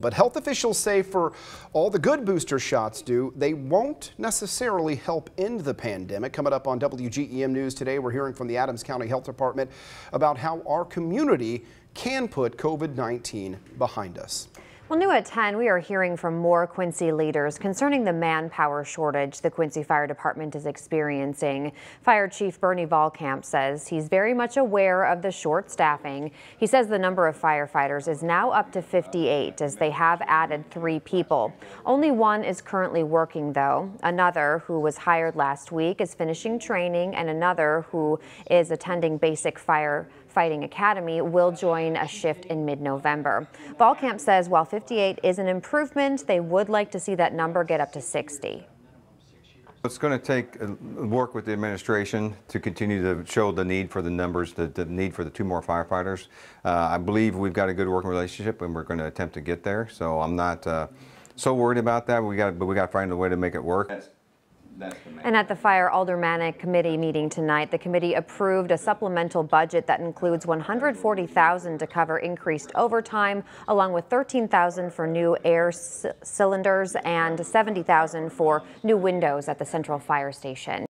But health officials say for all the good booster shots do, they won't necessarily help end the pandemic. Coming up on WGEM News today, we're hearing from the Adams County Health Department about how our community can put COVID-19 behind us. Well, new at 10, we are hearing from more Quincy leaders concerning the manpower shortage the Quincy Fire Department is experiencing. Fire Chief Bernie Vahlkamp says he's very much aware of the short staffing. He says the number of firefighters is now up to 58 as they have added three people. Only one is currently working, though. Another, who was hired last week, is finishing training, and another, who is attending basic fire Fighting Academy will join a shift in mid-November. Vahlkamp says while 58 is an improvement, they would like to see that number get up to 60. It's going to take uh, work with the administration to continue to show the need for the numbers, the, the need for the two more firefighters. Uh, I believe we've got a good working relationship and we're going to attempt to get there. So I'm not uh, so worried about that. We got, but we got to find a way to make it work. And at the Fire Aldermanic Committee meeting tonight, the committee approved a supplemental budget that includes 140,000 to cover increased overtime, along with 13,000 for new air cylinders and 70,000 for new windows at the Central Fire Station.